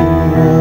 you.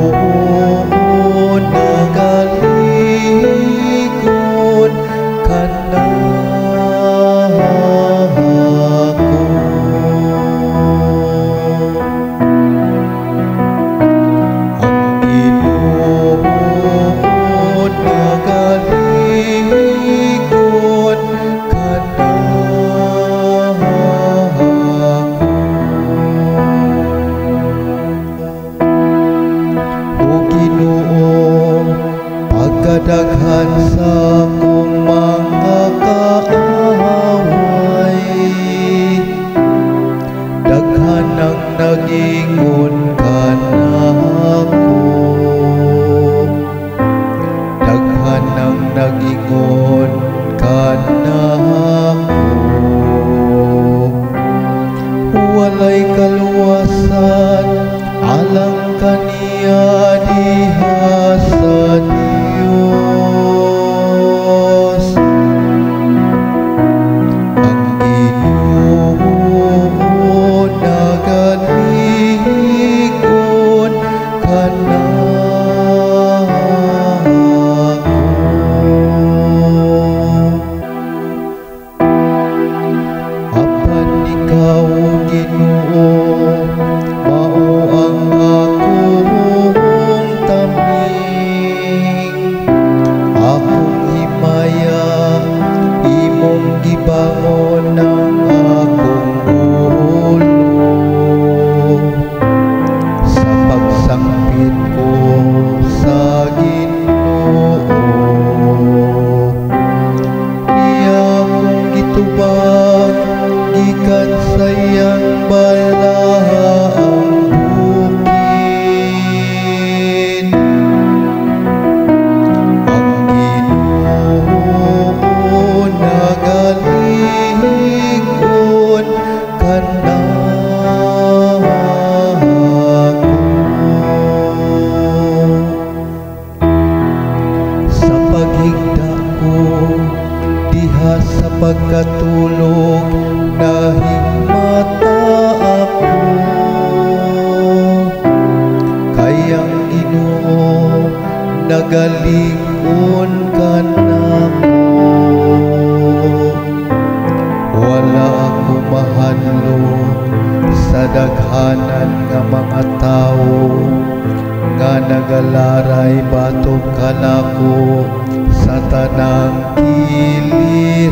bagay kaluwasan alang kaniya kadaghanan nga mga tao nga nagalaray batok kalako sa tanang giliran.